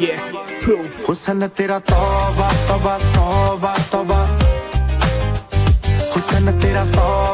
yeah, proof. Hussain tera toba, toba, toba, toba. Hussain tera toba.